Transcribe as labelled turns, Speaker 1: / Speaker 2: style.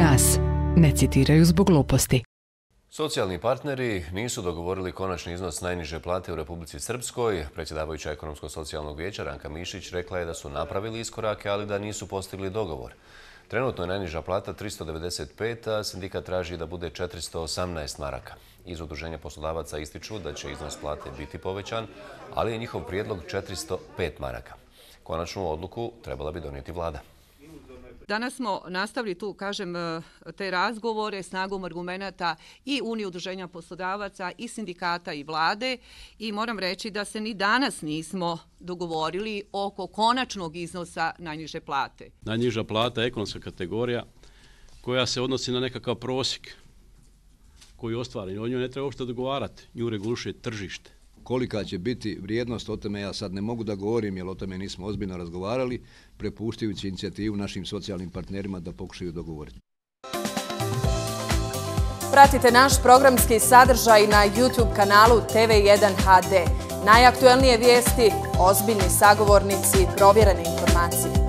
Speaker 1: nas citiraju zbog gluposti.
Speaker 2: Socijalni partneri nisu dogovorili konačni iznos najniže plate u Republici Srpskoj. Predsjedavajuća ekonomsko-socijalnog vijeća Ranka Mišić rekla je da su napravili iskorake, ali da nisu postigli dogovor. Trenutno je najniža plata 395, a sindikat traži da bude 418 maraka. Iz udruženja poslodavaca ističu da će iznos plate biti povećan, ali je njihov prijedlog 405 maraka. Konačnu odluku trebala bi donijeti vlada.
Speaker 3: Danas smo nastavili tu, kažem, eh, te razgovore snagom argumenta i Unije udruženja poslodavaca i sindikata i vlade i moram reći da se ni danas nismo dogovorili oko konačnog iznosa najniže plate.
Speaker 4: Najniža plata je ekonomska kategorija koja se odnosi na nekakav prosjek koji je ostvaren. O njoj ne treba uopšte dogovarati. Nju reguliše tržište
Speaker 5: kolika će biti vrijednost, o tome ja sad ne mogu da govorim, jer o tome nismo ozbiljno razgovarali, prepuštajući inicijativu našim socijalnim partnerima da pokušaju dogovoriti.
Speaker 6: Pratite naš programski sadržaj na YouTube kanalu TV1 HD. Najaktuelnije vijesti, ozbiljni sagovornici, provjerene informacije.